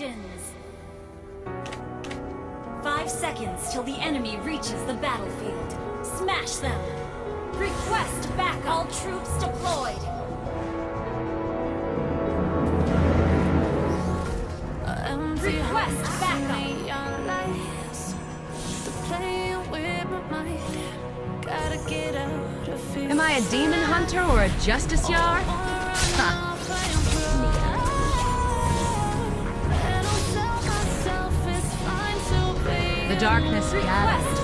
Legends. Five seconds till the enemy reaches the battlefield. Smash them! Request back all troops deployed! am Request backup! Am I a demon hunter or a justice yard? Darkness gathers.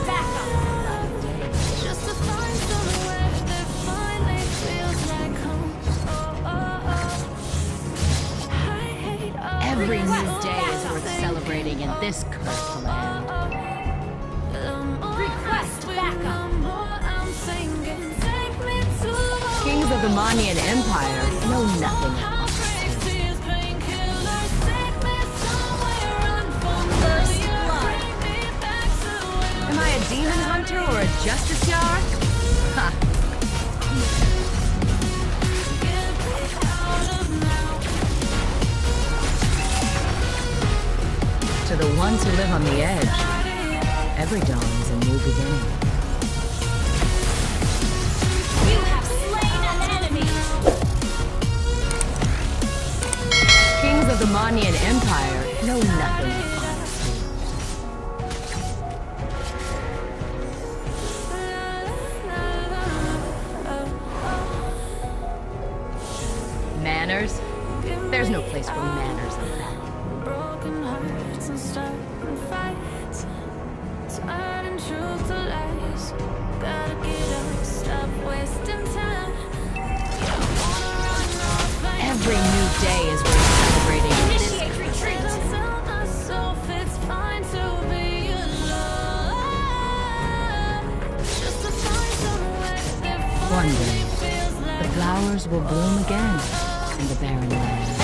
Every new day is worth celebrating in this cursed land. Request backup. Kings of the Moniyan Empire know nothing To the ones who live on the edge, every dawn is a new beginning. You have slain an enemy. Kings of the Moniyan Empire know nothing of honesty. Manners? There's no place for manners in battle. Broken hearts and fights, turning truth to lies. Gotta get up, stop wasting time. You don't wanna run off and Every new day is worth celebrating Initiate retreat. it's fine to be alone. Just to find somewhere that One day, the flowers will bloom again in the barren land.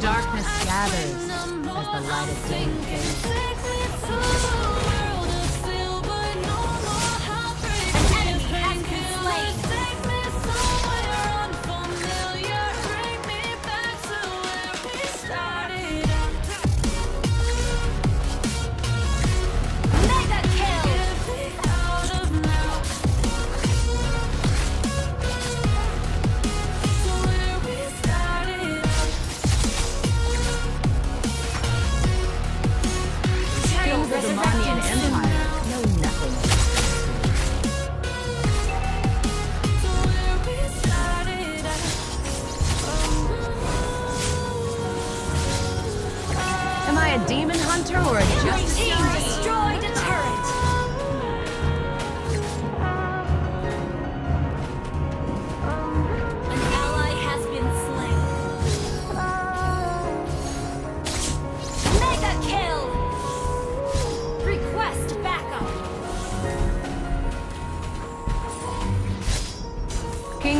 Darkness gathers as the light of day.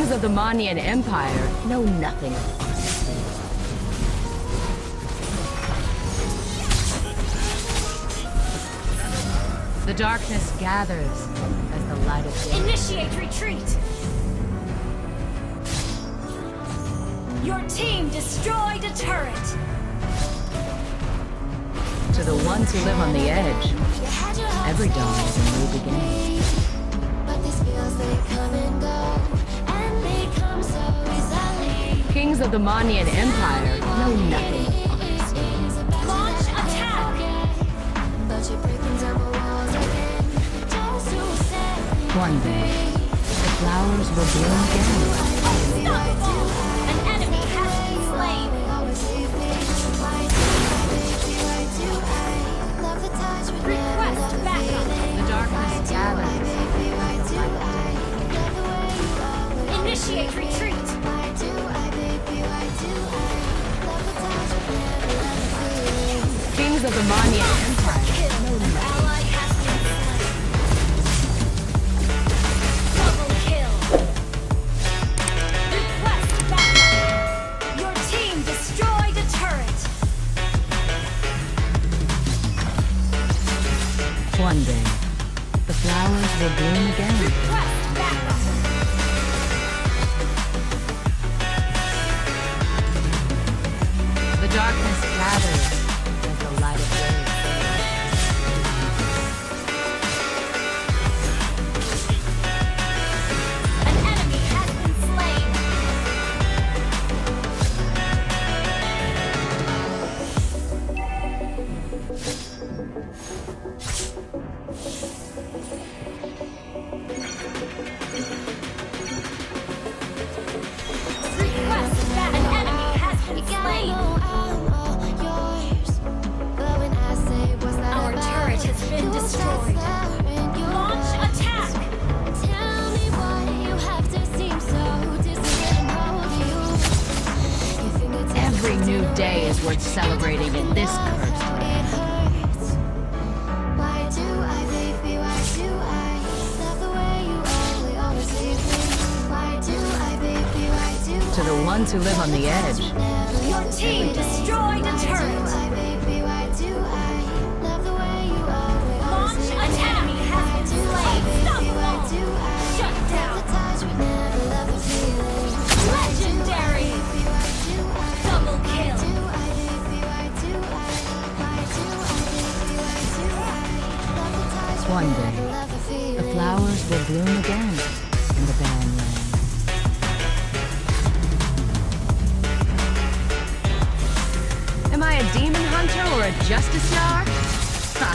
Kings of the Moniyan Empire know nothing of honesty. The darkness gathers as the light of day. Initiate retreat. Your team destroyed a turret. To the ones who live on the edge, every dawn is a new beginning. Kings of the Moniyan Empire know nothing of honesty. Launch attack. But you're breaking down my walls again, just to set me One day, the flowers will bloom again. Kings is worth celebrating in this cursed land. To the ones who live on the edge, Your team destroyed a turret. Launch attack. Stop One day, the flowers will bloom again in the barren land. Am I a demon hunter or a justice yard? Ha!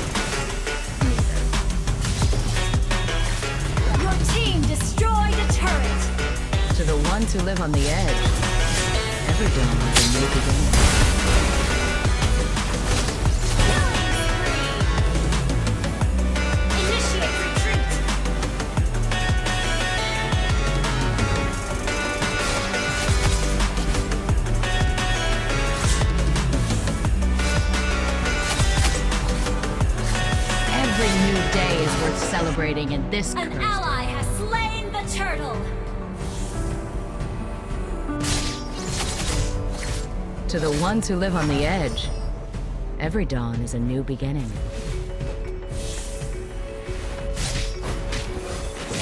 Your team destroyed a turret. To the ones who live on the edge, every dawn is a new beginning. Worth celebrating in this An cursed ally has slain the turtle. To the ones who live on the edge, every dawn is a new beginning.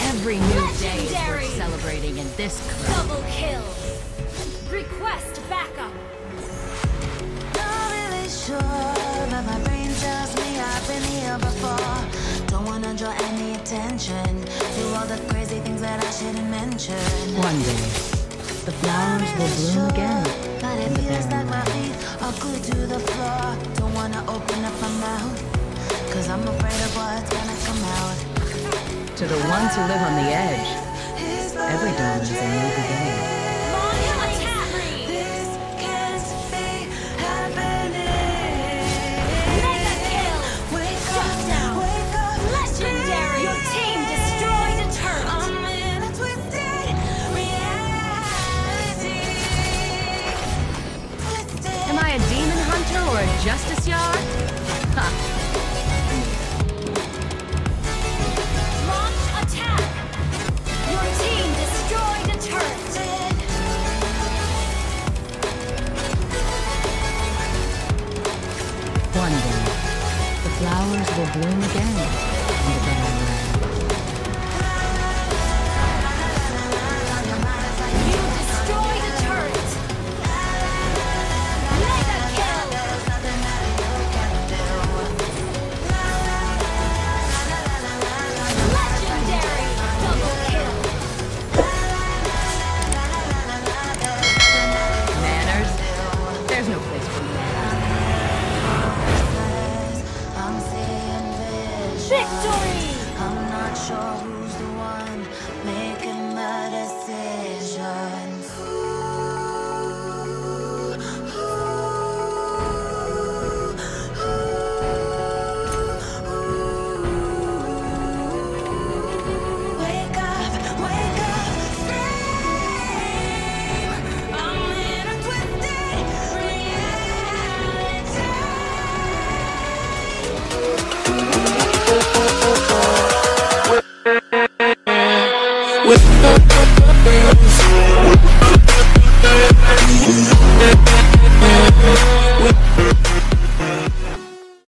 Every new day is worth celebrating in this cursed Double kill. Request backup. Not really sure, but my brain tells me I've been here before. Don't draw any attention to all the crazy things that I shouldn't mention. One day, the flowers will bloom again but it feels like my feet are glued to the floor. Don't wanna open up my mouth, cause I'm afraid of what's gonna come out. To the ones who live on the edge, every dawn is a new beginning. A justice yard? Ha! Launch attack. Your team destroyed a turret. One day, the flowers will bloom again